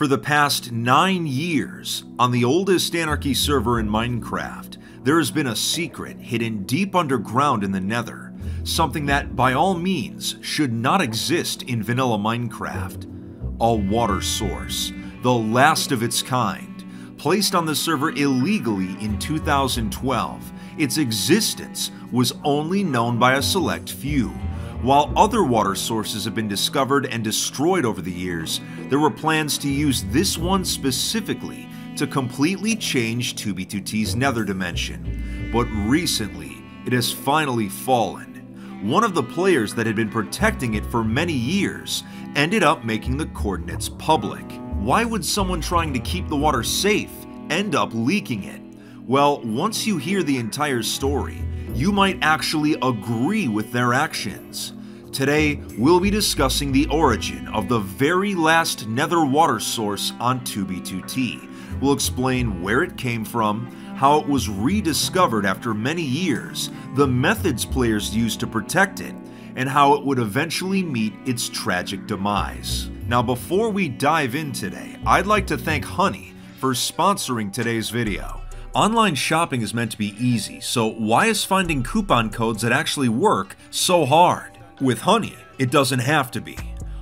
For the past nine years, on the oldest Anarchy server in Minecraft, there has been a secret hidden deep underground in the nether, something that by all means should not exist in vanilla Minecraft. A water source, the last of its kind, placed on the server illegally in 2012. Its existence was only known by a select few, while other water sources have been discovered and destroyed over the years, there were plans to use this one specifically to completely change 2B2T's nether dimension. But recently, it has finally fallen. One of the players that had been protecting it for many years ended up making the coordinates public. Why would someone trying to keep the water safe end up leaking it? Well, once you hear the entire story, you might actually agree with their actions. Today, we'll be discussing the origin of the very last nether water source on 2B2T. We'll explain where it came from, how it was rediscovered after many years, the methods players used to protect it, and how it would eventually meet its tragic demise. Now before we dive in today, I'd like to thank Honey for sponsoring today's video. Online shopping is meant to be easy, so why is finding coupon codes that actually work so hard? With Honey, it doesn't have to be.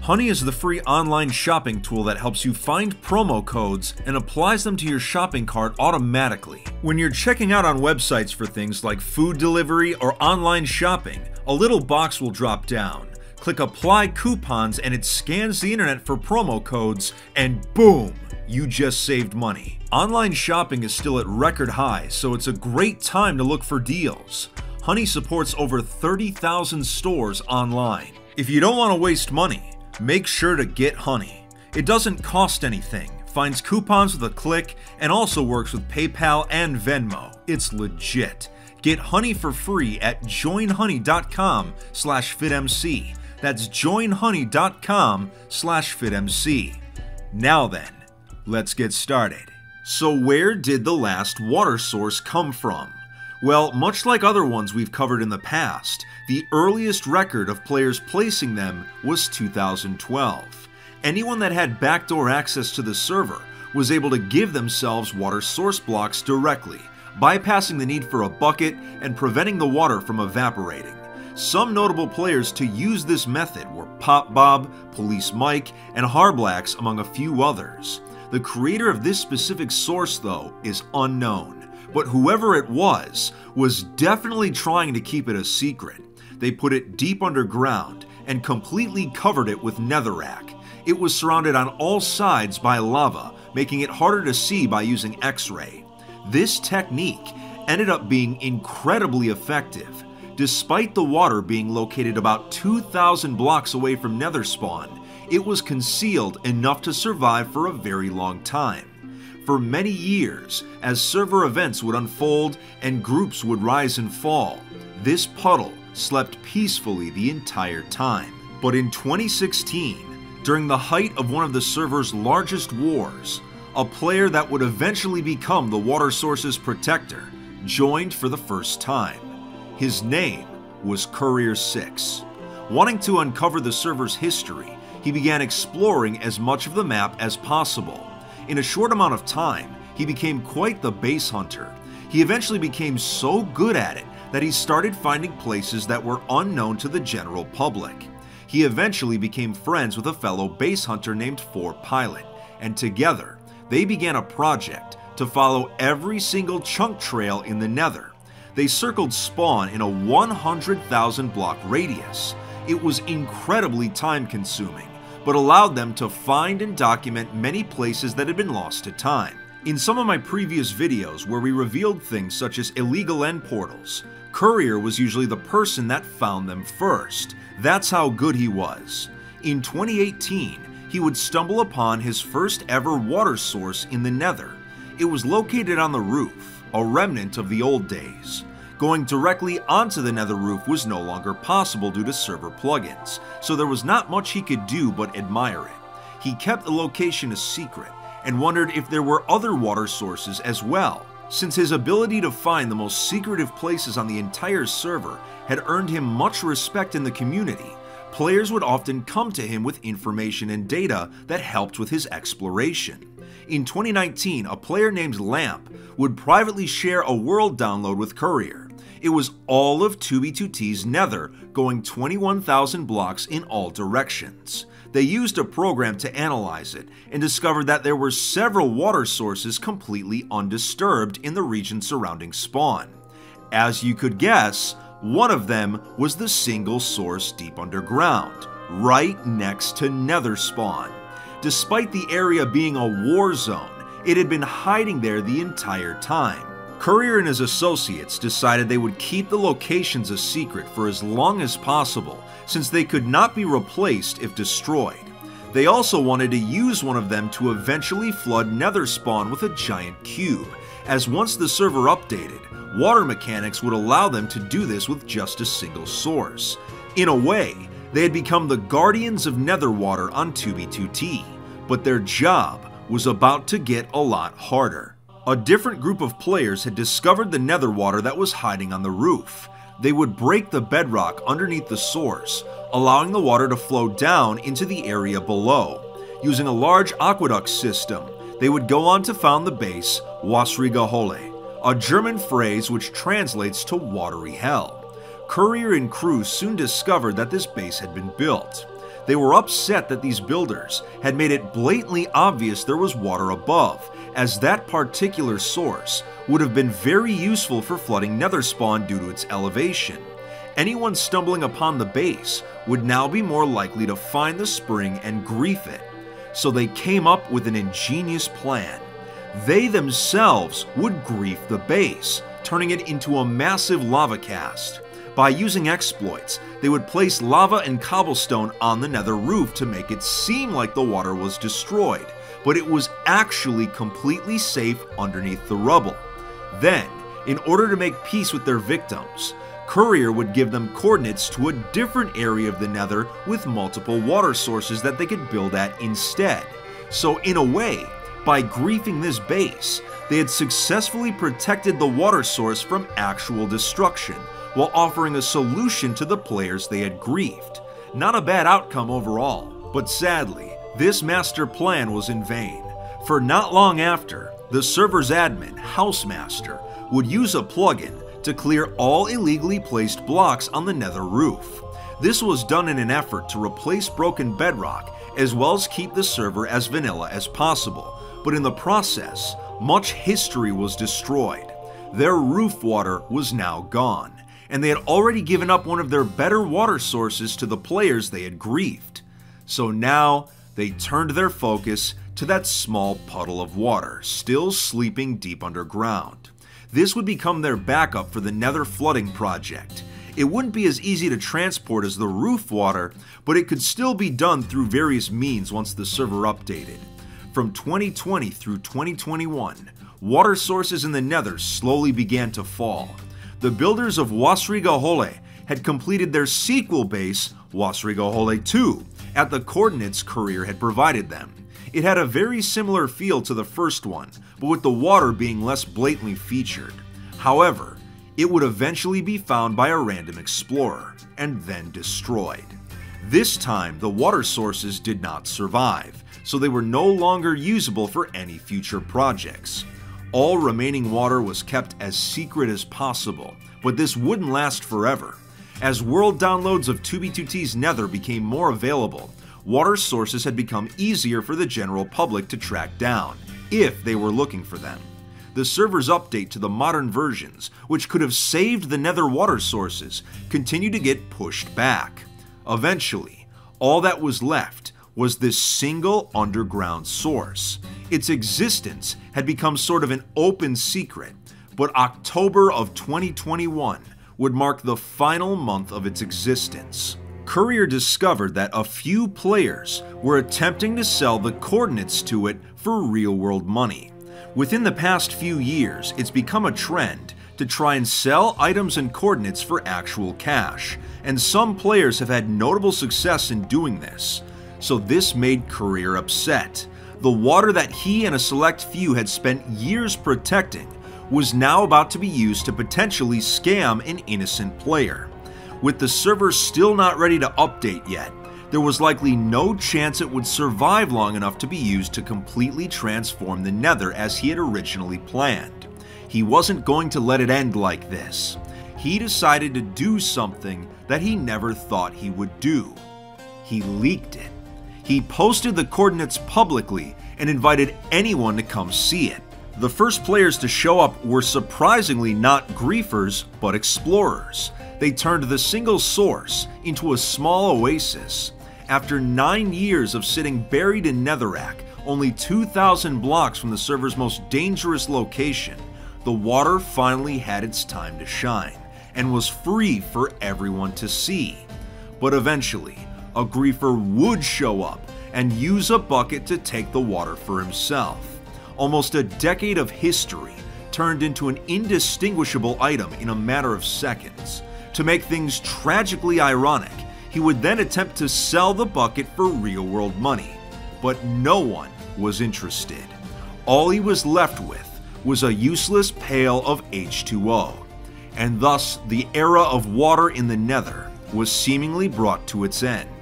Honey is the free online shopping tool that helps you find promo codes and applies them to your shopping cart automatically. When you're checking out on websites for things like food delivery or online shopping, a little box will drop down. Click Apply Coupons and it scans the internet for promo codes, and boom! You just saved money. Online shopping is still at record highs, so it's a great time to look for deals. Honey supports over 30,000 stores online. If you don't want to waste money, make sure to get Honey. It doesn't cost anything, finds coupons with a click, and also works with PayPal and Venmo. It's legit. Get Honey for free at joinhoney.com slash fitmc. That's joinhoney.com slash fitmc. Now then, let's get started. So where did the last water source come from? Well, much like other ones we've covered in the past, the earliest record of players placing them was 2012. Anyone that had backdoor access to the server was able to give themselves water source blocks directly, bypassing the need for a bucket and preventing the water from evaporating. Some notable players to use this method were Pop Bob, Police Mike, and Harblax, among a few others. The creator of this specific source, though, is unknown, but whoever it was, was definitely trying to keep it a secret. They put it deep underground and completely covered it with netherrack. It was surrounded on all sides by lava, making it harder to see by using x-ray. This technique ended up being incredibly effective. Despite the water being located about 2,000 blocks away from nether spawn, it was concealed enough to survive for a very long time. For many years, as server events would unfold and groups would rise and fall, this puddle slept peacefully the entire time. But in 2016, during the height of one of the server's largest wars, a player that would eventually become the water source's protector joined for the first time. His name was Courier 6. Wanting to uncover the server's history, he began exploring as much of the map as possible. In a short amount of time, he became quite the base hunter. He eventually became so good at it that he started finding places that were unknown to the general public. He eventually became friends with a fellow base hunter named 4Pilot, and together, they began a project to follow every single chunk trail in the nether. They circled spawn in a 100,000 block radius. It was incredibly time consuming, but allowed them to find and document many places that had been lost to time. In some of my previous videos where we revealed things such as illegal end portals, Courier was usually the person that found them first. That's how good he was. In 2018, he would stumble upon his first ever water source in the nether. It was located on the roof, a remnant of the old days. Going directly onto the nether roof was no longer possible due to server plugins, so there was not much he could do but admire it. He kept the location a secret and wondered if there were other water sources as well, since his ability to find the most secretive places on the entire server had earned him much respect in the community. players would often come to him with information and data that helped with his exploration. In 2019, a player named Lamp would privately share a world download with Courier. It was all of 2B2T's Nether, going 21,000 blocks in all directions. They used a program to analyze it and discovered that there were several water sources completely undisturbed in the region surrounding spawn. As you could guess, one of them was the single source deep underground, right next to Nether spawn. Despite the area being a war zone, it had been hiding there the entire time. Courier and his associates decided they would keep the locations a secret for as long as possible, since they could not be replaced if destroyed. They also wanted to use one of them to eventually flood Nether Spawn with a giant cube, as once the server updated, water mechanics would allow them to do this with just a single source. In a way, they had become the guardians of Netherwater on 2b2t, but their job was about to get a lot harder. A different group of players had discovered the nether water that was hiding on the roof. They would break the bedrock underneath the source, allowing the water to flow down into the area below. Using a large aqueduct system, they would go on to found the base Wässrige Hölle, a German phrase which translates to watery hell. Courier and crew soon discovered that this base had been built. They were upset that these builders had made it blatantly obvious there was water above, as that particular source would have been very useful for flooding nether spawn due to its elevation. Anyone stumbling upon the base would now be more likely to find the spring and grief it. So they came up with an ingenious plan. They themselves would grief the base, turning it into a massive lava cast. By using exploits, they would place lava and cobblestone on the nether roof to make it seem like the water was destroyed, but it was actually completely safe underneath the rubble. Then, in order to make peace with their victims, Courier would give them coordinates to a different area of the nether with multiple water sources that they could build at instead. So, in a way, by griefing this base, they had successfully protected the water source from actual destruction, while offering a solution to the players they had griefed. Not a bad outcome overall, but sadly, this master plan was in vain, for not long after, the server's admin, Hausemaster, would use a plugin to clear all illegally placed blocks on the nether roof. This was done in an effort to replace broken bedrock as well as keep the server as vanilla as possible, but in the process, much history was destroyed. Their roof water was now gone, and they had already given up one of their better water sources to the players they had grieved. So now they turned their focus to that small puddle of water, still sleeping deep underground. This would become their backup for the Nether Flooding Project. It wouldn't be as easy to transport as the roof water, but it could still be done through various means once the server updated. From 2020 through 2021, water sources in the Nether slowly began to fall, the builders of Wässrige Hölle had completed their sequel base, Wässrige Hölle 2, at the coordinates Courier had provided them. It had a very similar feel to the first one, but with the water being less blatantly featured. However, it would eventually be found by a random explorer and then destroyed. This time, the water sources did not survive, so they were no longer usable for any future projects. All remaining water was kept as secret as possible, but this wouldn't last forever. As world downloads of 2B2T's Nether became more available, water sources had become easier for the general public to track down, if they were looking for them. The server's update to the modern versions, which could have saved the Nether water sources, continued to get pushed back. Eventually, all that was left was this single underground source. Its existence had become sort of an open secret, but October of 2021 would mark the final month of its existence. Courier discovered that a few players were attempting to sell the coordinates to it for real world money. Within the past few years, it's become a trend to try and sell items and coordinates for actual cash, and some players have had notable success in doing this so this made Courier upset. The water that he and a select few had spent years protecting was now about to be used to potentially scam an innocent player. With the server still not ready to update yet, there was likely no chance it would survive long enough to be used to completely transform the Nether as he had originally planned. He wasn't going to let it end like this. He decided to do something that he never thought he would do. He leaked it. He posted the coordinates publicly and invited anyone to come see it. The first players to show up were surprisingly not griefers, but explorers. They turned the single source into a small oasis. After nine years of sitting buried in Netherrack, only 2,000 blocks from the server's most dangerous location, the water finally had its time to shine and was free for everyone to see. But eventually, a griefer would show up and use a bucket to take the water for himself. Almost a decade of history turned into an indistinguishable item in a matter of seconds. To make things tragically ironic, he would then attempt to sell the bucket for real world money. But no one was interested. All he was left with was a useless pail of H2O, and thus the era of water in the Nether was seemingly brought to its end.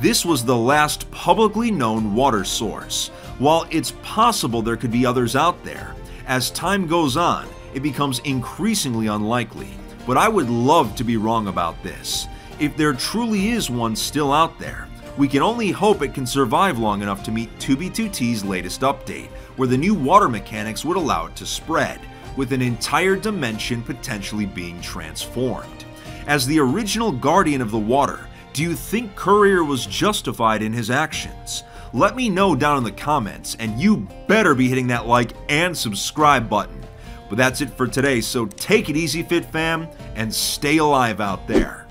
This was the last publicly known water source. While it's possible there could be others out there, as time goes on, it becomes increasingly unlikely but I would love to be wrong about this. If there truly is one still out there, we can only hope it can survive long enough to meet 2B2T's latest update, where the new water mechanics would allow it to spread, with an entire dimension potentially being transformed. As the original guardian of the water, do you think Courier was justified in his actions? Let me know down in the comments, and you better be hitting that like and subscribe button. But that's it for today, so take it easy, Fit Fam, and stay alive out there.